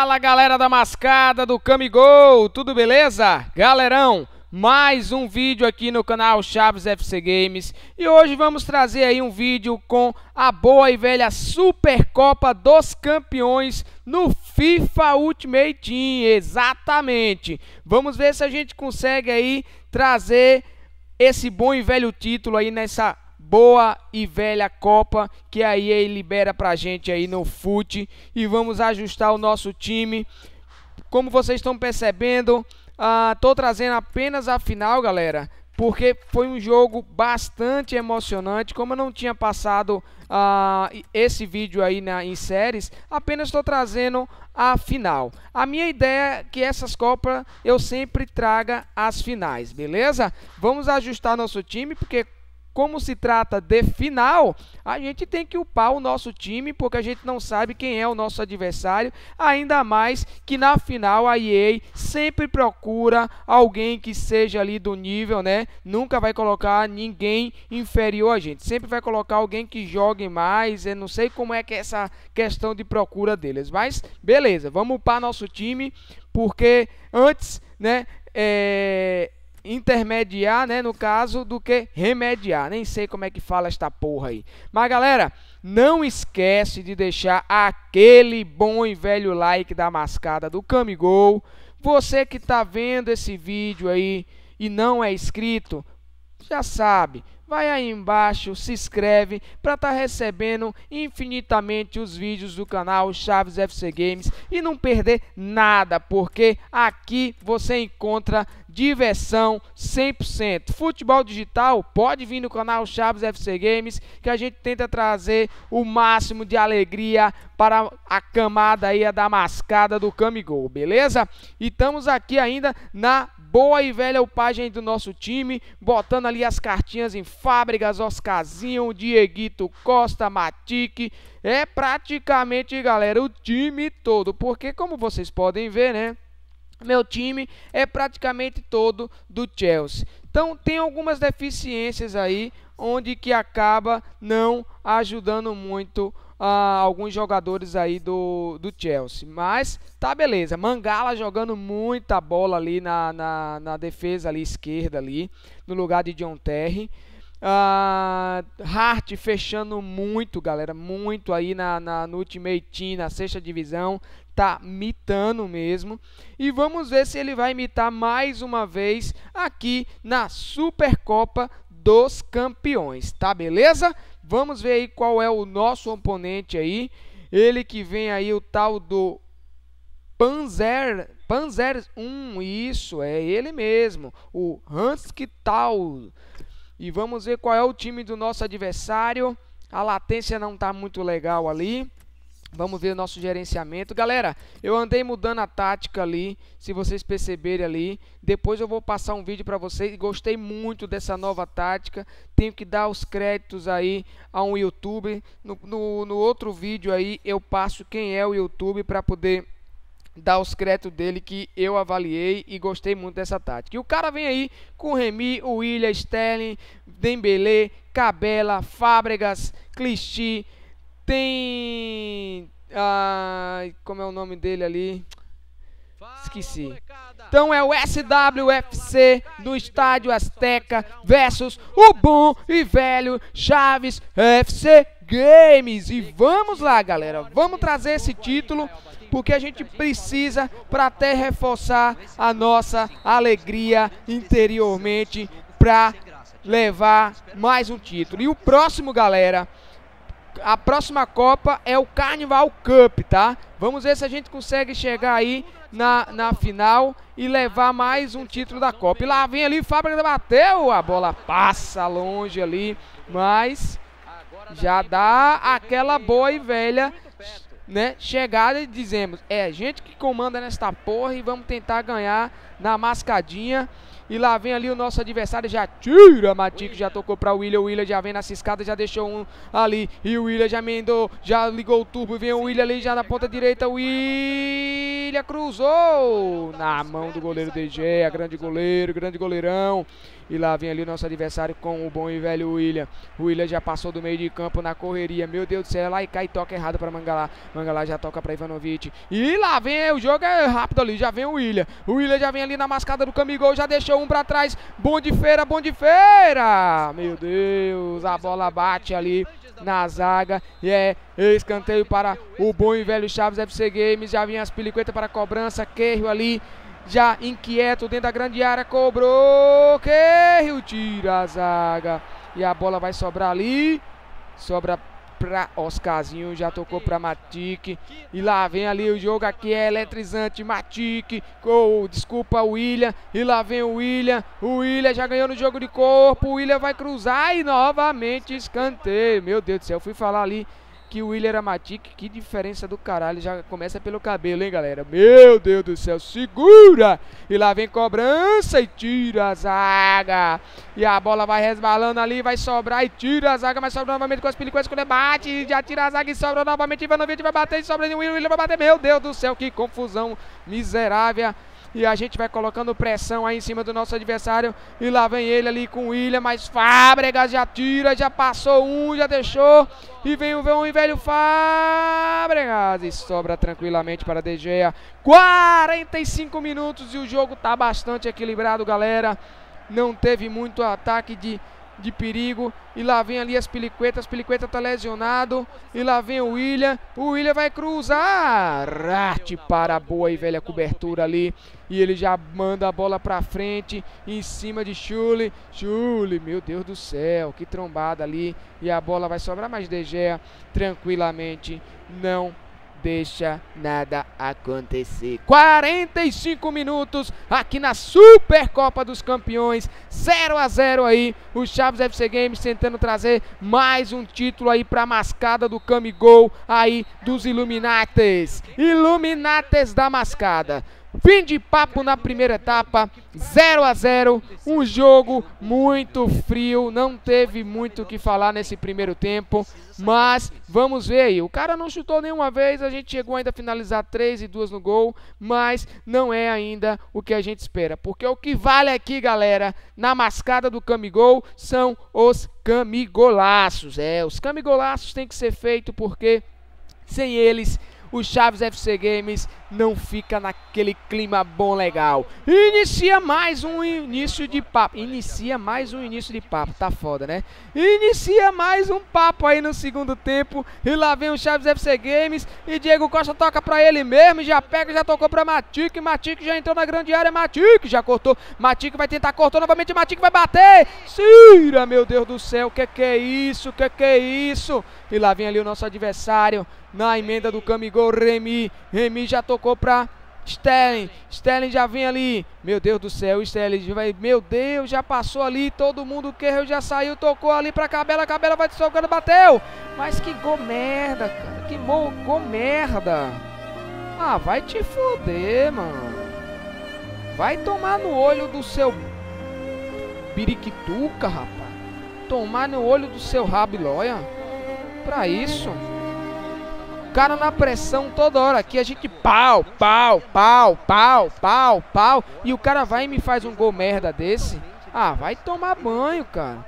Fala galera da mascada do Camigol, tudo beleza? Galerão, mais um vídeo aqui no canal Chaves FC Games e hoje vamos trazer aí um vídeo com a boa e velha Supercopa dos Campeões no FIFA Ultimate Team, exatamente. Vamos ver se a gente consegue aí trazer esse bom e velho título aí nessa boa e velha Copa que a EA libera pra gente aí no FUT e vamos ajustar o nosso time. Como vocês estão percebendo, uh, trazendo apenas a final, galera, porque foi um jogo bastante emocionante. Como eu não tinha passado uh, esse vídeo aí na, em séries, apenas estou trazendo a final. A minha ideia é que essas Copas eu sempre traga as finais, beleza? Vamos ajustar nosso time, porque como se trata de final, a gente tem que upar o nosso time, porque a gente não sabe quem é o nosso adversário, ainda mais que na final a EA sempre procura alguém que seja ali do nível, né? Nunca vai colocar ninguém inferior a gente, sempre vai colocar alguém que jogue mais, eu não sei como é que é essa questão de procura deles, mas beleza, vamos upar nosso time, porque antes, né, é intermediar, né, no caso, do que remediar. Nem sei como é que fala esta porra aí. Mas galera, não esquece de deixar aquele bom e velho like da mascada do Camigol. Você que tá vendo esse vídeo aí e não é inscrito, já sabe, vai aí embaixo, se inscreve para estar tá recebendo infinitamente os vídeos do canal Chaves FC Games e não perder nada, porque aqui você encontra diversão 100%. Futebol digital pode vir no canal Chaves FC Games, que a gente tenta trazer o máximo de alegria para a camada aí da mascada do Camigol, beleza? E estamos aqui ainda na boa e velha upagem do nosso time, botando ali as cartinhas em Fábricas, Oscarzinho, Dieguito Costa, Matique, é praticamente, galera, o time todo, porque como vocês podem ver, né, meu time é praticamente todo do Chelsea. Então tem algumas deficiências aí, onde que acaba não ajudando muito uh, alguns jogadores aí do, do Chelsea. Mas tá beleza. Mangala jogando muita bola ali na, na, na defesa ali esquerda ali, no lugar de John Terry. Uh, Hart fechando muito, galera, muito aí na, na, no Ultimate Team, na sexta divisão, tá mitando mesmo. E vamos ver se ele vai imitar mais uma vez aqui na Supercopa dos Campeões, tá beleza? Vamos ver aí qual é o nosso oponente aí. Ele que vem aí o tal do Panzer Panzer 1, isso, é ele mesmo, o Hanski Tal. E vamos ver qual é o time do nosso adversário. A latência não está muito legal ali. Vamos ver o nosso gerenciamento. Galera, eu andei mudando a tática ali, se vocês perceberem ali. Depois eu vou passar um vídeo para vocês. Gostei muito dessa nova tática. Tenho que dar os créditos aí a um YouTube. No, no, no outro vídeo aí eu passo quem é o YouTube para poder dar os créditos dele que eu avaliei e gostei muito dessa tática. E o cara vem aí com Remy, William, Sterling, Dembele, Cabela, Fábregas, Clichy, tem. Ah, como é o nome dele ali? Esqueci. Então é o SWFC no Estádio Azteca versus o bom e velho Chaves FC Games. E vamos lá, galera. Vamos trazer esse título porque a gente precisa para até reforçar a nossa alegria interiormente para levar mais um título. E o próximo, galera, a próxima Copa é o Carnival Cup, tá? Vamos ver se a gente consegue chegar aí na, na final e levar mais um título da Copa. E lá vem ali, Fábrica bateu, a bola passa longe ali, mas já dá aquela boa e velha né, chegada e dizemos, é a gente que comanda nesta porra e vamos tentar ganhar na mascadinha. E lá vem ali o nosso adversário, já tira, Matic já tocou para o William, o William já vem na ciscada, já deixou um ali, e o William já mendou, já ligou o turbo, vem o William ali já na ponta direita, o William cruzou na mão do goleiro DG, a grande goleiro, grande goleirão. E lá vem ali o nosso adversário com o bom e velho William. O William já passou do meio de campo na correria. Meu Deus do céu, lá e cai toca errado para Mangalá. Manga lá já toca pra Ivanovic. E lá vem, o jogo é rápido ali, já vem o William. O William já vem ali na mascada do Camigol, já deixou um pra trás. Bom de feira, bom de feira! Meu Deus, a bola bate ali na zaga. E é escanteio para o bom e velho Chaves FC Games. Já vinha as peliquetas para a cobrança. Kerrio ali já inquieto dentro da grande área. Cobrou. Kerrio tira a zaga. E a bola vai sobrar ali. Sobra para Oscarzinho, já tocou para Matic. E lá vem ali o jogo aqui é eletrizante. Matic, oh, desculpa, o William. E lá vem o William. O William já ganhou no jogo de corpo. O William vai cruzar e novamente escanteio. Meu Deus do céu, eu fui falar ali que o William era Matic, que diferença do caralho, já começa pelo cabelo, hein, galera? Meu Deus do céu, segura! E lá vem cobrança e tira a zaga. E a bola vai resbalando ali, vai sobrar e tira a zaga, mas sobra novamente com as pelicuetas, quando bate, já tira a zaga e sobra novamente, Ivanovic vai bater, e sobra o William, William vai bater, meu Deus do céu, que confusão miserável e a gente vai colocando pressão aí em cima do nosso adversário. E lá vem ele ali com o William, mas Fábregas já tira, já passou um, já deixou. E vem o vem velho Fábregas e sobra tranquilamente para De Gea. 45 minutos e o jogo tá bastante equilibrado, galera. Não teve muito ataque de de perigo. E lá vem ali as Piliquetas. Piliqueta tá lesionado. E lá vem o William. O William vai cruzar. Rate para a boa e velha cobertura ali. E ele já manda a bola pra frente. Em cima de Chule. Chule, meu Deus do céu. Que trombada ali. E a bola vai sobrar mais De Gea. Tranquilamente. Não deixa nada acontecer. 45 minutos aqui na Supercopa dos Campeões, 0 a 0 aí. O Chaves FC Games tentando trazer mais um título aí para a mascada do Camigol aí dos Illuminates. Illuminates da mascada. Fim de papo na primeira etapa, 0 a 0 um jogo muito frio, não teve muito o que falar nesse primeiro tempo, mas vamos ver aí, o cara não chutou nenhuma vez, a gente chegou ainda a finalizar 3 e 2 no gol, mas não é ainda o que a gente espera, porque o que vale aqui, galera, na mascada do Camigol são os camigolaços, é, os camigolaços tem que ser feito porque sem eles o Chaves FC Games não fica naquele clima bom legal. Inicia mais um início de papo. Inicia mais um início de papo. Tá foda, né? Inicia mais um papo aí no segundo tempo. E lá vem o Chaves FC Games. E Diego Costa toca pra ele mesmo. Já pega, já tocou pra Matic. Matic já entrou na grande área. Matic já cortou. Matic vai tentar cortar novamente. Matic vai bater. Cira, meu Deus do céu. Que que é isso? Que que é isso? E lá vem ali o nosso adversário na emenda do Camigol, Remy. Remy já tocou pra Sterling. Sterling já vem ali. Meu Deus do céu, Sterling vai. Meu Deus, já passou ali. Todo mundo que já saiu, tocou ali pra Cabela. Cabela vai tocando, bateu. Mas que gol merda, cara. Que gol, gol merda. Ah, vai te foder, mano. Vai tomar no olho do seu biriquituca, rapaz. Tomar no olho do seu rabilóia pra isso. Cara na pressão toda hora aqui, a gente pau, pau, pau, pau, pau, pau. E o cara vai e me faz um gol merda desse. Ah, vai tomar banho, cara.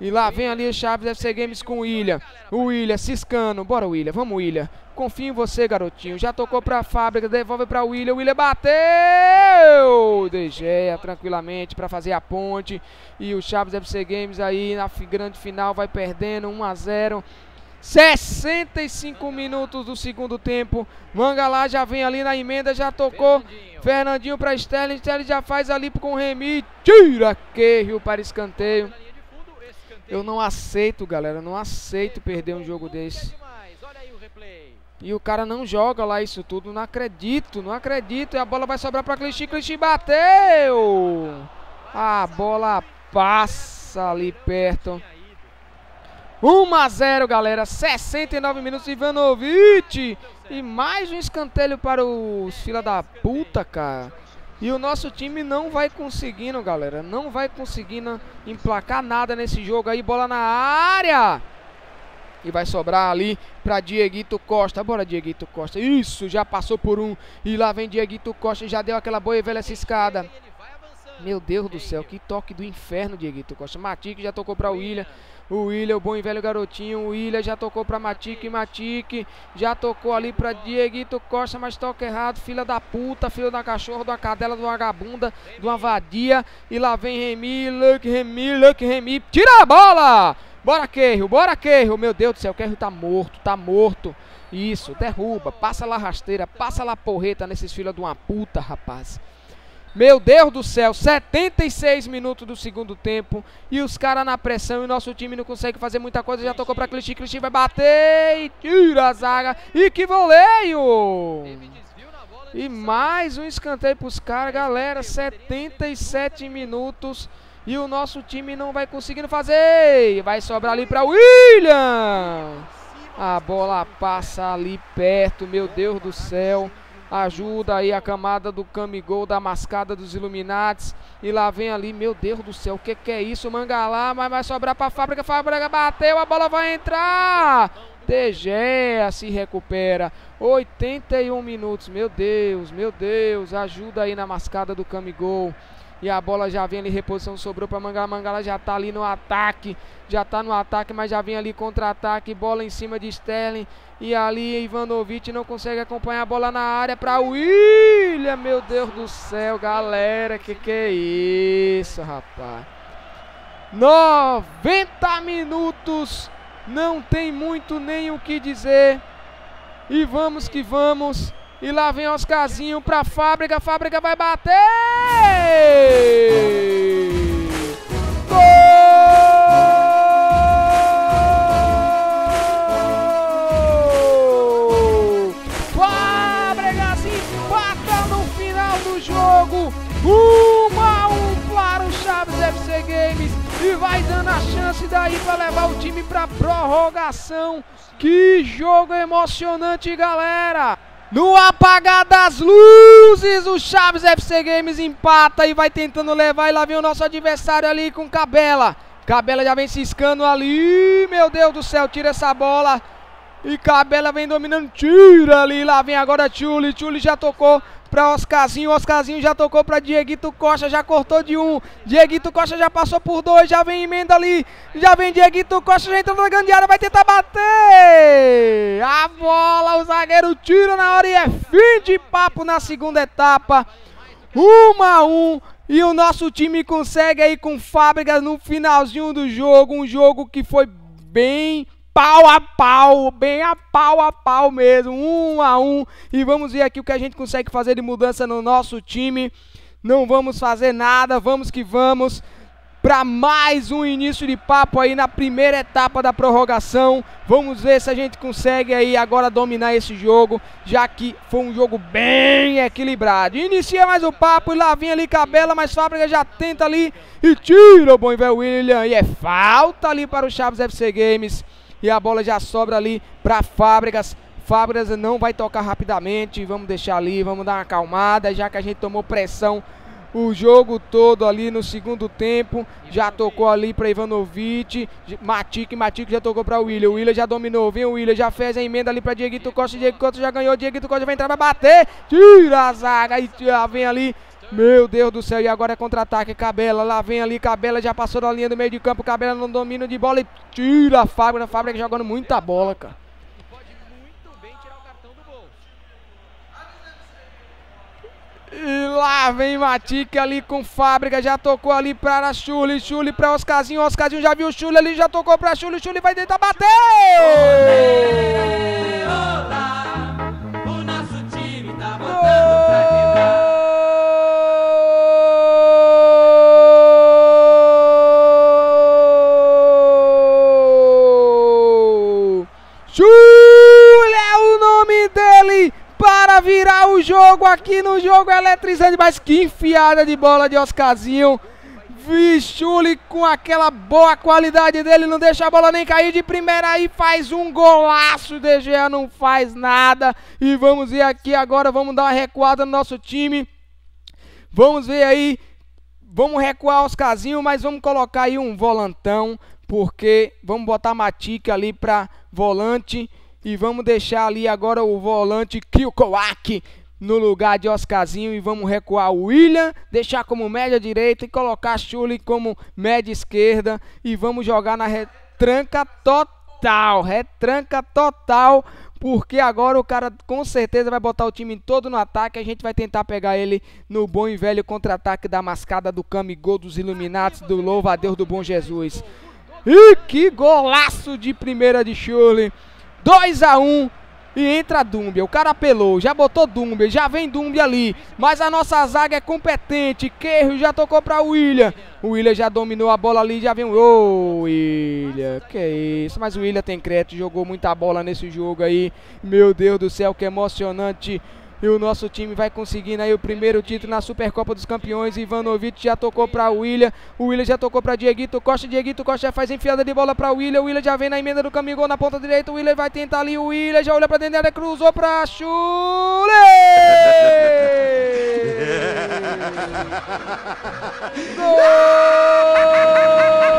E lá vem ali o Chaves FC Games com o William. O William ciscando. Bora, William. Vamos, William. Confio em você, garotinho. Já tocou pra fábrica. Devolve pra William. William bateu! Degeia tranquilamente pra fazer a ponte. E o Chaves FC Games aí na grande final vai perdendo 1 a 0. 65 minutos do segundo tempo. Mangalá já vem ali na emenda, já tocou. Fernandinho, Fernandinho para Sterling. Sterling já faz ali com o Remy. Tira Queiro para escanteio. Eu não aceito, galera. Não aceito perder um jogo desse. E o cara não joga lá isso tudo. Não acredito, não acredito. E a bola vai sobrar para Clichy. Clichy bateu. A bola passa ali perto. 1 a 0, galera. 69 minutos. Ivanovic. E mais um escanteio para os fila da puta, cara. E o nosso time não vai conseguindo, galera. Não vai conseguindo emplacar nada nesse jogo aí. Bola na área. E vai sobrar ali para Dieguito Costa. Bora, Dieguito Costa. Isso, já passou por um. E lá vem Dieguito Costa. Já deu aquela boa e velha ciscada. Meu Deus do céu, que toque do inferno, Dieguito Costa. Matique já tocou para o William. O William, o bom e velho garotinho. O William já tocou para Matique. Matique já tocou ali para Dieguito Costa, mas toca errado. Filha da puta, filho da cachorro, da cadela, do vagabunda, de uma vadia. E lá vem Remy, Luke Remy, Luke Remy. Tira a bola! Bora, Kerro, bora, Kerro. Meu Deus do céu, o Kerro tá morto, tá morto. Isso, derruba, passa lá rasteira, passa lá porreta nesses filhos de uma puta, rapaz. Meu Deus do céu, 76 minutos do segundo tempo e os caras na pressão e o nosso time não consegue fazer muita coisa. Já tocou para Clichy, Clichy vai bater e tira a zaga. E que voleio! E mais um escanteio para os caras, galera. 77 minutos e o nosso time não vai conseguindo fazer. Vai sobrar ali para William. A bola passa ali perto, meu Deus do céu. Ajuda aí a camada do Camigol, da mascada dos Illuminates. E lá vem ali, meu Deus do céu, o que, que é isso? Mangalá, mas vai sobrar para fábrica. Fábrica bateu, a bola vai entrar. Tegea se recupera. 81 minutos, meu Deus, meu Deus. Ajuda aí na mascada do Camigol. E a bola já vem ali, reposição sobrou para Mangala. Mangala já tá ali no ataque. Já tá no ataque, mas já vem ali contra-ataque. Bola em cima de Sterling. E ali Ivanovic não consegue acompanhar a bola na área para William. Meu Deus do céu, galera. Que que é isso, rapaz? 90 minutos. Não tem muito nem o que dizer. E vamos que vamos. E lá vem Oscarzinho pra fábrica. A fábrica vai bater! Gol! Fábrica se empata no final do jogo. Um a um para o Chaves FC Games. E vai dando a chance daí para levar o time pra prorrogação. Que jogo emocionante, galera! No apagar das luzes, o Chaves FC Games empata e vai tentando levar. E lá vem o nosso adversário ali com Cabela. Cabela já vem ciscando ali. Meu Deus do céu, tira essa bola. E Cabela vem dominando, tira ali. Lá vem agora Chuli. Chuli já tocou para Oscarzinho. Oscarzinho já tocou para Dieguito Costa, já cortou de um. Dieguito Costa já passou por dois, já vem emenda ali. Já vem Dieguito Costa, já entrou na grande área, vai tentar bater. A bola, o zagueiro tira na hora e é fim de papo na segunda etapa. Um a um. E o nosso time consegue aí com Fábricas no finalzinho do jogo. Um jogo que foi bem pau a pau, bem a pau a pau mesmo, um a um. E vamos ver aqui o que a gente consegue fazer de mudança no nosso time. Não vamos fazer nada, vamos que vamos. Para mais um início de papo aí na primeira etapa da prorrogação. Vamos ver se a gente consegue aí agora dominar esse jogo, já que foi um jogo bem equilibrado. Inicia mais o papo e lá vem ali Cabela, mas Fábrica já tenta ali e tira o bom velho William. E é falta ali para o Chaves FC Games. E a bola já sobra ali para Fábricas. Fábricas não vai tocar rapidamente. Vamos deixar ali, vamos dar uma acalmada, já que a gente tomou pressão o jogo todo ali no segundo tempo. Já tocou ali para Ivanovic, Matic, Matic já tocou para o William. O William já dominou, vem o William, já fez a emenda ali para Dieguito Costa. Diego Costa já ganhou, Dieguito Costa vai entrar, vai bater, tira a zaga e já vem ali meu Deus do céu, e agora é contra-ataque, Cabela, lá vem ali, Cabela já passou da linha do meio de campo, Cabela não domina de bola e tira a Fábrica, a Fábrica jogando muita bola, cara. E lá vem Matique ali com Fábrica, já tocou ali para Chuli, Chuli para Oscarzinho, Oscarzinho já viu o Chuli ali, já tocou para Chuli, Chuli vai tentar bater! Olê, aqui no jogo eletrizante. Mas que enfiada de bola de Oscarzinho. Vichule com aquela boa qualidade dele, não deixa a bola nem cair de primeira aí, faz um golaço, De Gea não faz nada. E vamos ver aqui agora, vamos dar uma recuada no nosso time. Vamos ver aí, vamos recuar Oscarzinho, mas vamos colocar aí um volantão, porque vamos botar Matica ali para volante. E vamos deixar ali agora o volante Kilkoak no lugar de Oscarzinho e vamos recuar o William, deixar como média direita e colocar Chuli como média esquerda e vamos jogar na retranca total, retranca total, porque agora o cara com certeza vai botar o time todo no ataque, a gente vai tentar pegar ele no bom e velho contra-ataque da mascada do Camigol dos Iluminados, do louva a Deus do bom Jesus. E que golaço de primeira de Chuli. 2 a 1 um, e entra Dumbia. O cara apelou, já botou Dumbia, já vem Dumbia ali. Mas a nossa zaga é competente. Queiro já tocou pra William. O William já dominou a bola ali, já vem o. Ô, oh, William, que isso. Mas o William tem crédito, jogou muita bola nesse jogo aí. Meu Deus do céu, que emocionante. E o nosso time vai conseguindo aí o primeiro título na Supercopa dos Campeões. Ivanovic já tocou para o William. O William já tocou para Dieguito Costa. Dieguito Costa já faz enfiada de bola para o William. O William já vem na emenda do caminho na ponta direita. O William vai tentar ali. O William já olha para dentro dela. Cruzou para Chule! Gol!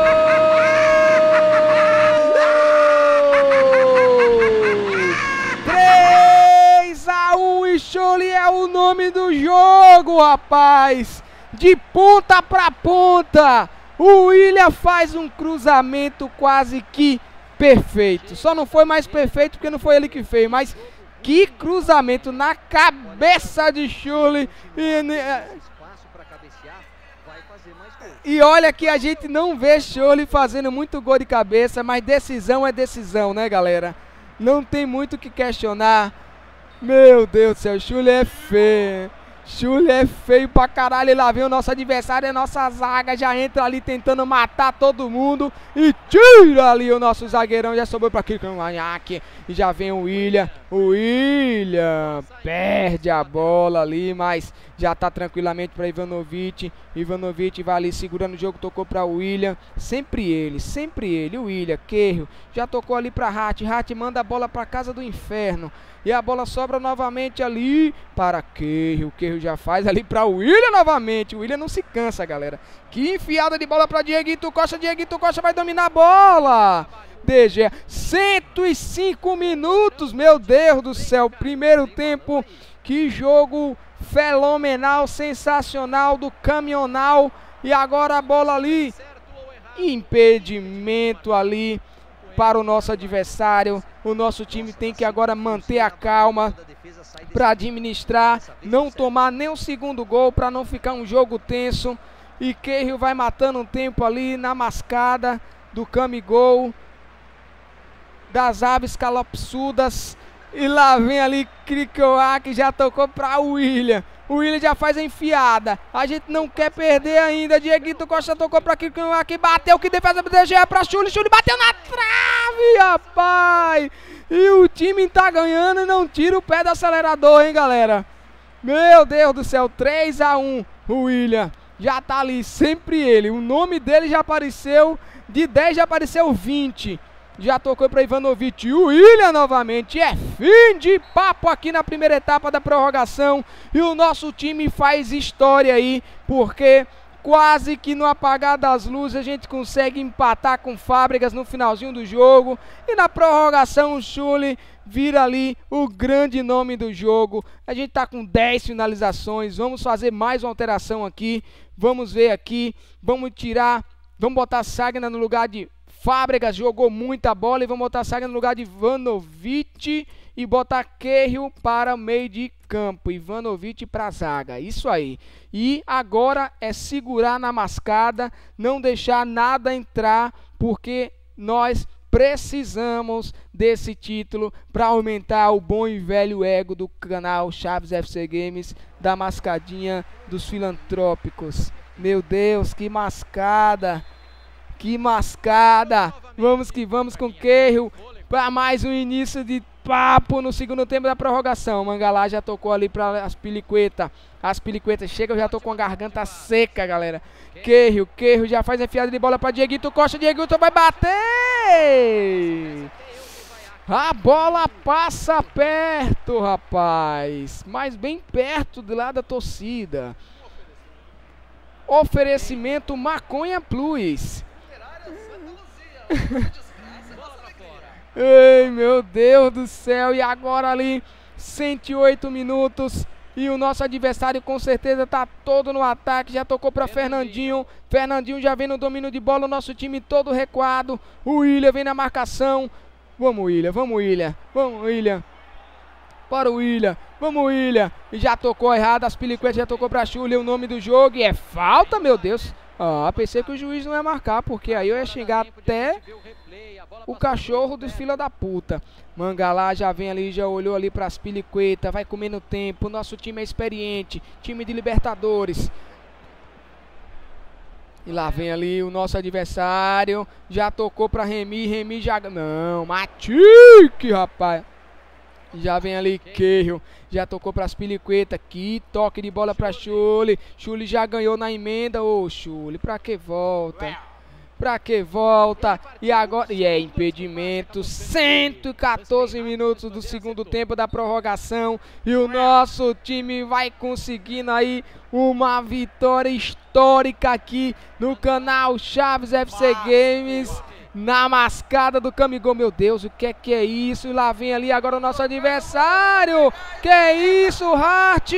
Chole é o nome do jogo, rapaz! De ponta pra ponta! O William faz um cruzamento quase que perfeito. Só não foi mais perfeito porque não foi ele que fez, mas que cruzamento na cabeça de Chole. E, e olha que a gente não vê Chole fazendo muito gol de cabeça, mas decisão é decisão, né, galera? Não tem muito o que questionar. Meu Deus do céu, Chule é feio. Chule é feio pra caralho. E lá vem o nosso adversário, a nossa zaga já entra ali tentando matar todo mundo. E tira ali o nosso zagueirão. Já sobrou pra Manhaque. E já vem o William. O William perde a bola ali, mas já tá tranquilamente para Ivanovic. Ivanovic vai ali segurando o jogo, tocou para o William. Sempre ele, sempre ele. O William, Queiro, já tocou ali para Rat. Rat manda a bola para casa do inferno. E a bola sobra novamente ali para Queiro. O Queiro já faz ali para o William novamente. O William não se cansa, galera. Que enfiada de bola para Dieguito Costa. Dieguito Costa vai dominar a bola. DG, 105 minutos, meu Deus do céu. Primeiro tempo, que jogo fenomenal, sensacional do caminhonal. E agora a bola ali. Impedimento ali para o nosso adversário. O nosso time tem que agora manter a calma para administrar, não tomar nem um segundo gol para não ficar um jogo tenso. E Keirro vai matando um tempo ali na mascada do Camigol, das aves calopsudas. E lá vem ali Krikoa que já tocou para o William. O William já faz a enfiada. A gente não quer perder ainda. Dieguito Costa tocou para Krikoa que bateu. Que defesa do DG para Chuli. Chuli bateu na trave, rapaz. E o time tá ganhando e não tira o pé do acelerador, hein, galera. Meu Deus do céu, 3 a 1 O William já tá ali, sempre ele. O nome dele já apareceu. De 10 já apareceu 20. Já tocou para Ivanovic e o William novamente. É fim de papo aqui na primeira etapa da prorrogação. E o nosso time faz história aí, porque quase que no apagar das luzes a gente consegue empatar com Fábricas no finalzinho do jogo. E na prorrogação o Chule vira ali o grande nome do jogo. A gente tá com 10 finalizações. Vamos fazer mais uma alteração aqui. Vamos ver aqui. Vamos tirar. Vamos botar Sagna no lugar de Fábricas jogou muita bola e vão botar Saga no lugar de Ivanovic e botar Kerrio para meio de campo. Ivanovic para zaga. Isso aí. E agora é segurar na mascada, não deixar nada entrar, porque nós precisamos desse título para aumentar o bom e velho ego do canal Chaves FC Games, da mascadinha dos filantrópicos. Meu Deus, que mascada! Que mascada! Vamos que vamos com Queiro para mais um início de papo no segundo tempo da prorrogação. Mangalá já tocou ali para as piliquetas. As piliquetas chegam, já tô com a garganta seca, galera. Queiro, Queiro já faz a fiada de bola para Dieguito Costa. Dieguito vai bater! A bola passa perto, rapaz. Mas bem perto do lado da torcida. Oferecimento Maconha Plus. Ei, meu Deus do céu. E agora ali, 108 minutos. E o nosso adversário com certeza tá todo no ataque. Já tocou para Fernandinho. Fernandinho já vem no domínio de bola. O nosso time todo recuado. O William vem na marcação. Vamos, William. Vamos, William. Vamos, William. Para o William. Vamos, William. E já tocou errado. As piliquetas já tocou para Chule. O nome do jogo. E é falta, meu Deus. Ah, pensei que o juiz não ia marcar. Porque aí eu ia xingar até o cachorro do fila da puta. Mangalá já vem ali, já olhou ali para as piliquetas, vai comendo tempo. Nosso time é experiente, time de Libertadores. E lá vem ali o nosso adversário. Já tocou para Remy, Remy já. Não, Matique, rapaz. Já vem ali Queiro. Já tocou para as piliquetas. Que toque de bola para Chule. Chule já ganhou na emenda. Ô, Chule, para que volta? Pra que volta? E agora. E é impedimento. 114 minutos do segundo tempo da prorrogação. E o nosso time vai conseguindo aí uma vitória histórica aqui no canal Chaves FC Games. Na mascada do Camigol, meu Deus, o que é que é isso? E lá vem ali agora o nosso adversário. Que é isso, Hart?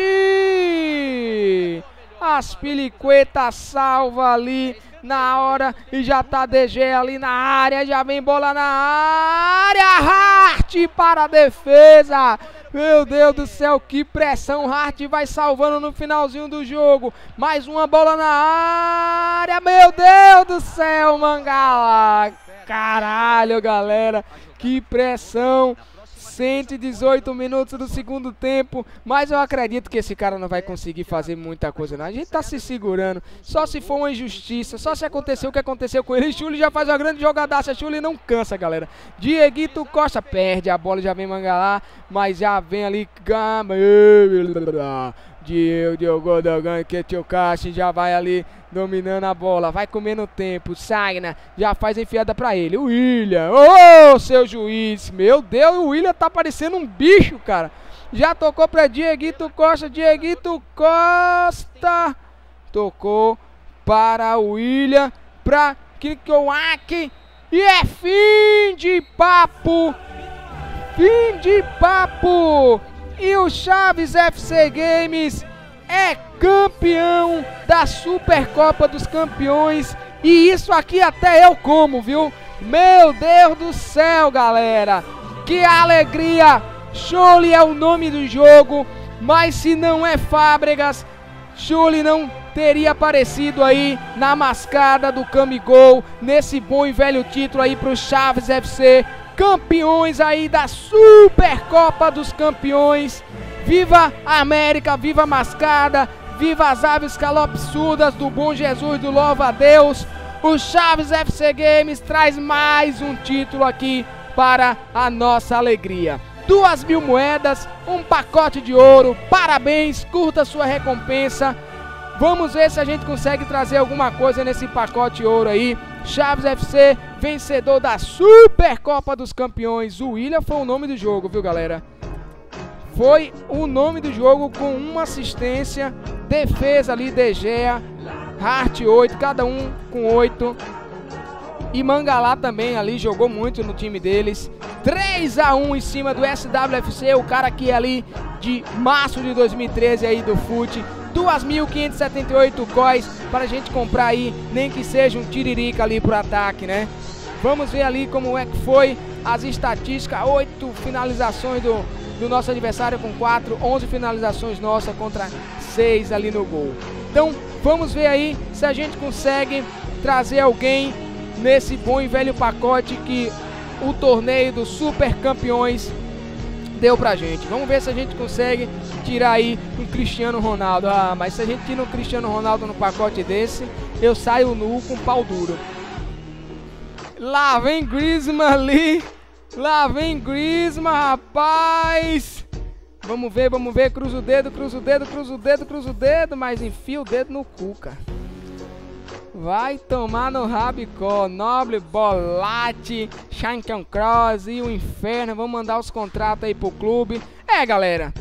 As piliquetas salva ali na hora e já tá DG ali na área, já vem bola na área, Hart para a defesa. Meu Deus do céu, que pressão, Hart vai salvando no finalzinho do jogo. Mais uma bola na área, meu Deus do céu, Mangala. Caralho, galera, que pressão. 118 minutos do segundo tempo, mas eu acredito que esse cara não vai conseguir fazer muita coisa não. A gente tá se segurando, só se for uma injustiça, só se acontecer o que aconteceu com ele. Chuli já faz uma grande jogadaça, Chuli não cansa, galera. Dieguito Costa perde, a bola já vem mangalar, mas já vem ali. Diego, Diogo Dogan, que tio Caixa já vai ali dominando a bola, vai comendo tempo. Sagna já faz enfiada pra ele. O William, ô oh, seu juiz, meu Deus, o William tá parecendo um bicho, cara. Já tocou pra Dieguito Costa, Dieguito Costa. Tocou para o William, pra Kikoak. E é fim de papo. Fim de papo. E o Chaves FC Games é campeão da Supercopa dos Campeões. E isso aqui até eu como, viu? Meu Deus do céu, galera. Que alegria. Chole é o nome do jogo. Mas se não é Fábregas, Chole não teria aparecido aí na mascada do Camigol. Nesse bom e velho título aí pro Chaves FC campeões aí da Supercopa dos Campeões. Viva a América, viva a Mascada, viva as aves calopsudas do Bom Jesus do Louva a Deus. O Chaves FC Games traz mais um título aqui para a nossa alegria. Duas mil moedas, um pacote de ouro, parabéns, curta sua recompensa. Vamos ver se a gente consegue trazer alguma coisa nesse pacote ouro aí. Chaves FC, vencedor da Supercopa dos Campeões. O William foi o nome do jogo, viu, galera? Foi o nome do jogo com uma assistência, defesa ali, De Gea, Hart 8, cada um com 8. E Mangalá também ali jogou muito no time deles. 3 a 1 em cima do SWFC, o cara que é ali de março de 2013 aí do FUT. 2.578 coins para a gente comprar aí, nem que seja um tiririca ali pro ataque, né? Vamos ver ali como é que foi as estatísticas, 8 finalizações do, do nosso adversário com 4, 11 finalizações nossa contra 6 ali no gol. Então, vamos ver aí se a gente consegue trazer alguém nesse bom e velho pacote que o torneio dos super campeões deu pra gente. Vamos ver se a gente consegue tirar aí um Cristiano Ronaldo. Ah, mas se a gente tira um Cristiano Ronaldo no pacote desse, eu saio nu com pau duro. Lá vem Griezmann ali. Lá vem Griezmann, rapaz. Vamos ver, vamos ver. Cruza o dedo, cruza o dedo, cruza o dedo, cruza o dedo. Mas enfia o dedo no cu, cara. Vai tomar no rabicó. Noble, Bolate, Shankan Cross e o Inferno. Vamos mandar os contratos aí pro clube. É, galera.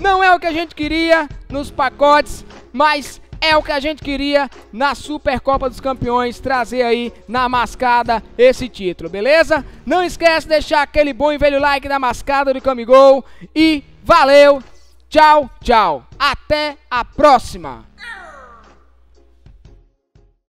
Não é o que a gente queria nos pacotes, mas é o que a gente queria na Supercopa dos Campeões, trazer aí na mascada esse título, beleza? Não esquece de deixar aquele bom e velho like na mascada do Camigol e valeu, tchau, tchau. Até a próxima!